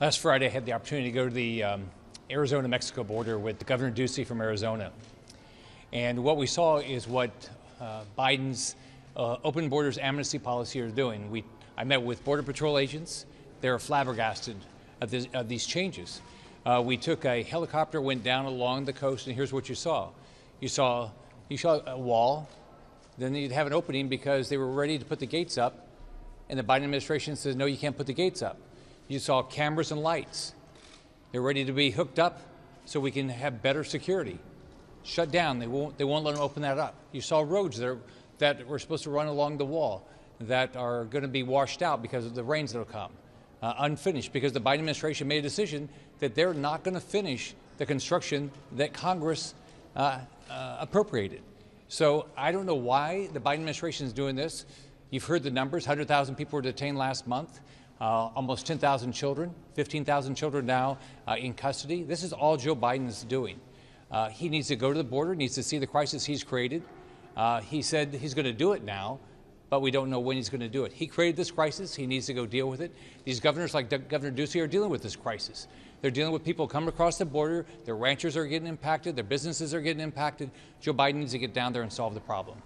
Last Friday, I had the opportunity to go to the um, Arizona Mexico border with Governor Ducey from Arizona. And what we saw is what uh, Biden's uh, open borders amnesty policy are doing. We, I met with Border Patrol agents. They're flabbergasted of, this, these changes. Uh, we took a helicopter, went down along the coast, and here's what you saw. You saw, you saw a wall, then you'd have an opening because they were ready to put the gates up, and the Biden administration says, no, you can't put the gates up. You saw cameras and lights. They're ready to be hooked up so we can have better security. Shut down. They won't, they won't let them open that up. You saw roads that, are, that were supposed to run along the wall that are going to be washed out because of the rains that will come. Uh, unfinished because the Biden administration made a decision that they're not going to finish the construction that Congress uh, uh, appropriated. So I don't know why the Biden administration is doing this. You've heard the numbers 100,000 people were detained last month. Uh, almost 10,000 children, 15,000 children now uh, in custody. This is all Joe Biden is doing. Uh, he needs to go to the border, needs to see the crisis he's created. Uh, he said he's going to do it now, but we don't know when he's going to do it. He created this crisis. He needs to go deal with it. These governors, like Governor Ducey, are dealing with this crisis. They're dealing with people coming across the border. Their ranchers are getting impacted. Their businesses are getting impacted. Joe Biden needs to get down there and solve the problem.